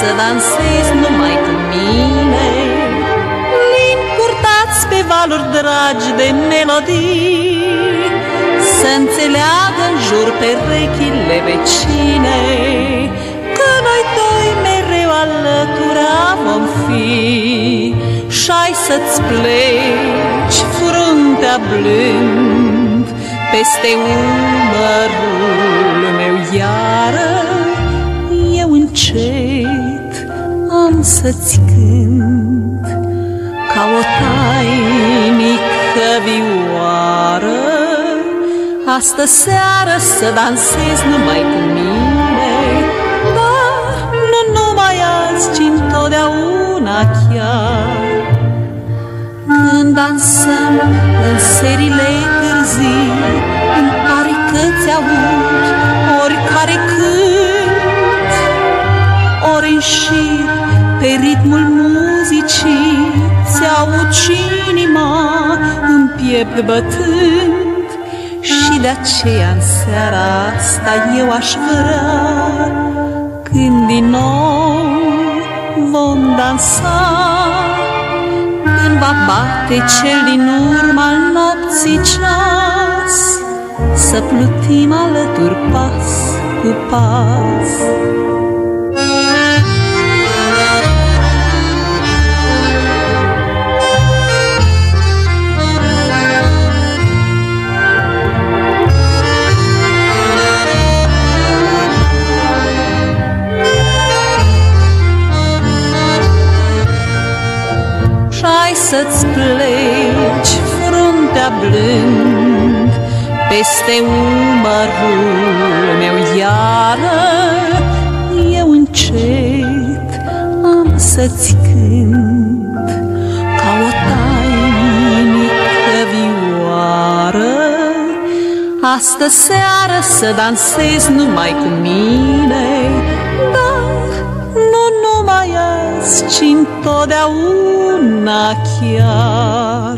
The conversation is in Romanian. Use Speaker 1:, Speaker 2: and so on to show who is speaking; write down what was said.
Speaker 1: să dansezi numai cu mine. Lin purtați pe valuri dragi de melodii Să înțeleagă în jur perechile vecine Că noi doi mereu alătura vom fi. Și-ai să-ți pleci fruntea blând Peste umărul meu iară să-ți cânt Ca o tainică vioară. Astă seară să dansezi numai cu mine. Dar nu numai azi, ci întotdeauna chiar. Când dansăm în serile târzii În care căți aud, pe ritmul muzicii Ți-aud și inima în piept bătând. Și de aceea în seara asta eu aș vrea Când din nou vom dansa. Când va bate cel din urmă al nopții ceas Să plutim alături pas cu pas să-ți pleci fruntea blând Peste umărul meu iară Eu încet am să-ți cânt Ca o tainică vioară. Astă seară să dansezi numai cu mine numai azi, ci întotdeauna chiar